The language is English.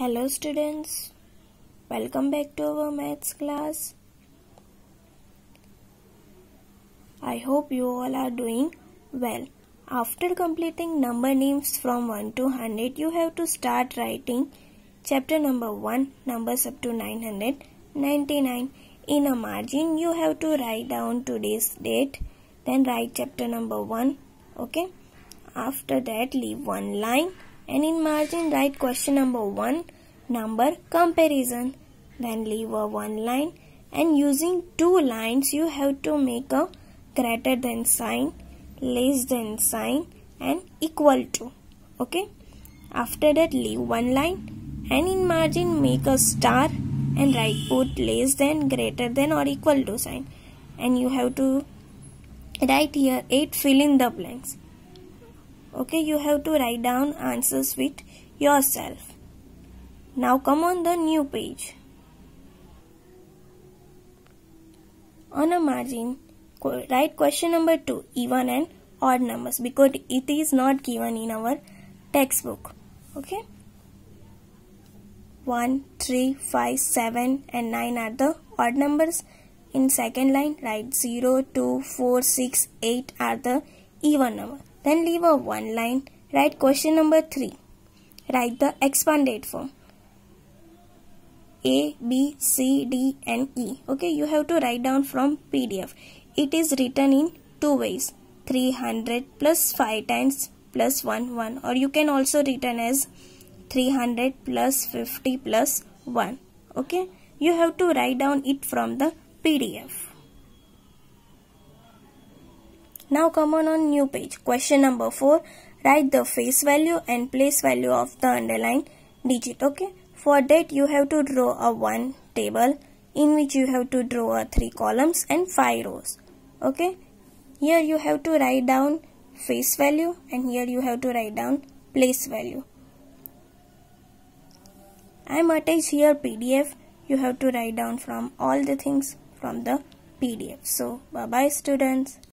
Hello students, welcome back to our maths class. I hope you all are doing well. After completing number names from 1 to 100, you have to start writing chapter number 1, numbers up to 999. In a margin, you have to write down today's date, then write chapter number 1, okay? After that, leave one line and in margin write question number 1 number comparison. Then leave a one line. And using two lines you have to make a greater than sign less than sign and equal to. Okay? After that leave one line. And in margin make a star and write put less than greater than or equal to sign. And you have to write here 8 fill in the blanks okay you have to write down answers with yourself. Now come on the new page. On a margin write question number 2 even and odd numbers because it is not given in our textbook. Okay? 1 3 5 7 and 9 are the odd numbers. In second line write 0 2 4 6 8 are the even number then leave a one line. Write question number 3. Write the expanded form. A, B, C, D and E. Okay, you have to write down from PDF. It is written in two ways. 300 plus 5 times plus 1, 1 or you can also written as 300 plus 50 plus 1. Okay, you have to write down it from the PDF. Now come on on new page. Question number 4. Write the face value and place value of the underlined digit. Okay. For that you have to draw a one table in which you have to draw a three columns and five rows. Okay. Here you have to write down face value and here you have to write down place value. I am attached here PDF. You have to write down from all the things from the PDF. So bye bye students.